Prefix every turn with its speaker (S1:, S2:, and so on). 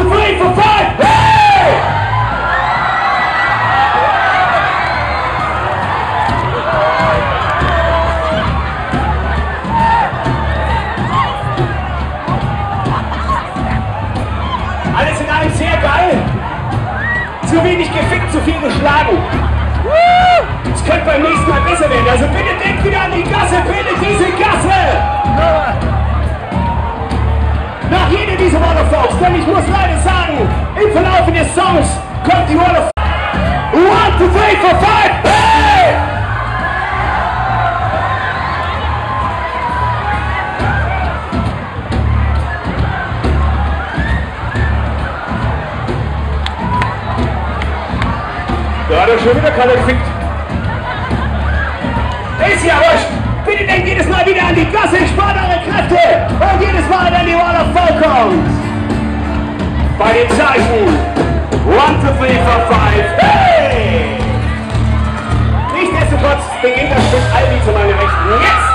S1: two, three, four, five. Hey! Alles in allem sehr geil. Zu wenig gefickt, zu viel geschlagen. Es könnte beim nächsten Mal besser werden. Also bitte denkt wieder an die Gasse, bitte diese Gasse. Nach jedem dieser Waterfalls, denn ich muss leider Songs kommt die Waterfall. One, two, three, four, five, hey! Da hat er schon wieder keiner gefickt. Ist ja wurscht. Bitte denkt jedes Mal wieder an die Gasse, spart eure Kräfte und jedes Mal, wenn die Waterfall kommt. Bei den Zeichen. One, two, three, four, five. Hey! Nichtsdestotrotz beginnt das Stück Albi zu meiner Rechten. Jetzt!